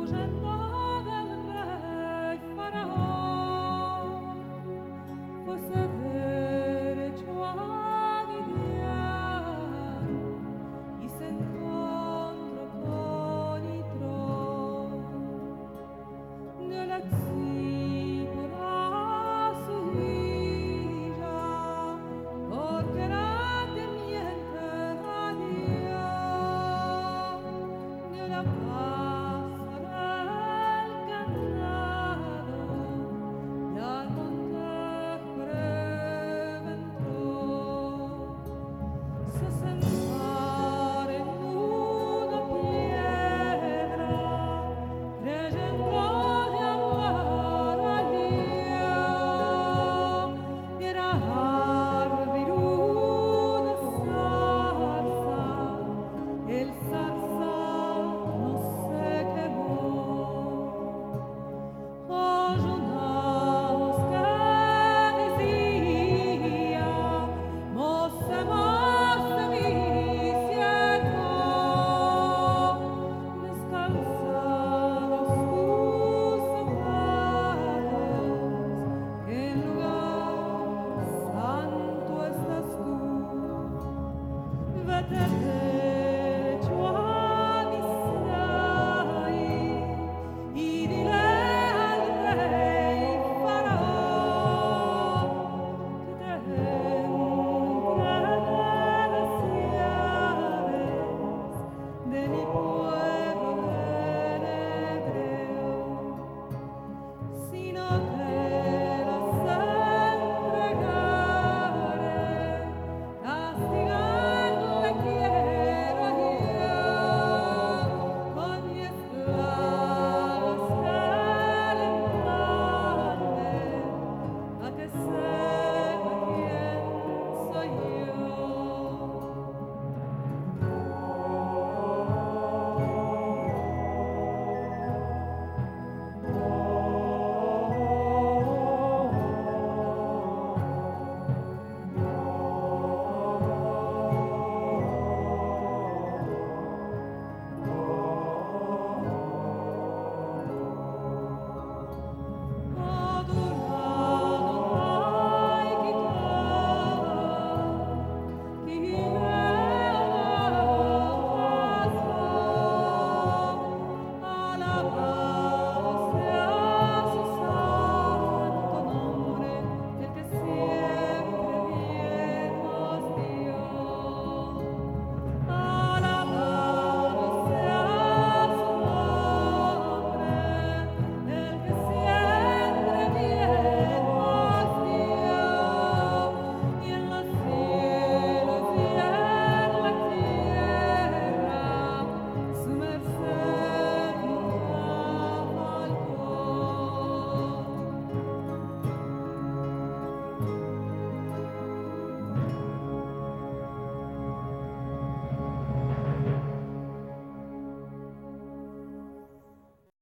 Боже наш. te